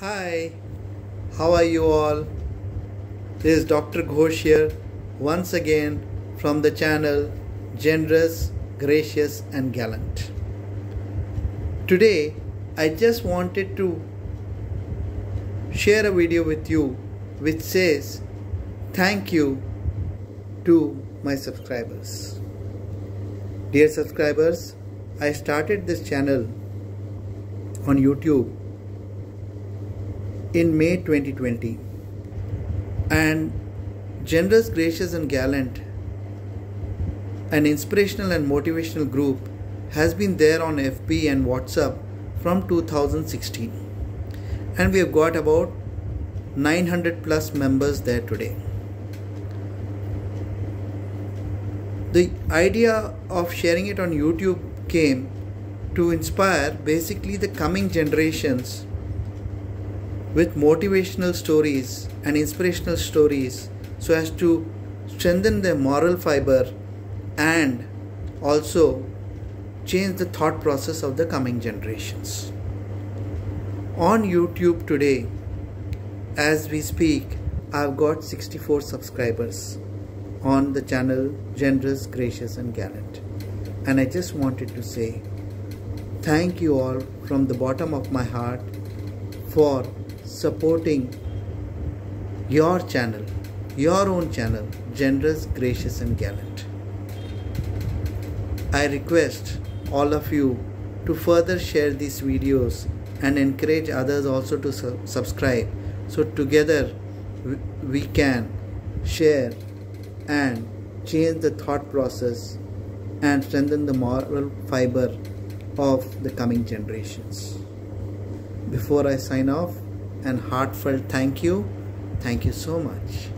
Hi, how are you all? This is Dr. Ghosh here once again from the channel Generous, Gracious, and Gallant. Today, I just wanted to share a video with you which says thank you to my subscribers. Dear subscribers, I started this channel on YouTube in May 2020 and Generous, Gracious and Gallant an inspirational and motivational group has been there on FB and WhatsApp from 2016 and we have got about 900 plus members there today. The idea of sharing it on YouTube came to inspire basically the coming generations with motivational stories and inspirational stories so as to strengthen their moral fiber and also change the thought process of the coming generations. On YouTube today, as we speak, I've got 64 subscribers on the channel Generous, Gracious, and Gallant. And I just wanted to say thank you all from the bottom of my heart for supporting your channel, your own channel, Generous, Gracious, and Gallant. I request all of you to further share these videos and encourage others also to su- subscribe so together we can share and change the thought process and strengthen the moral fiber of the coming generations. Before I sign off, an heartfelt thank you. Thank you so much.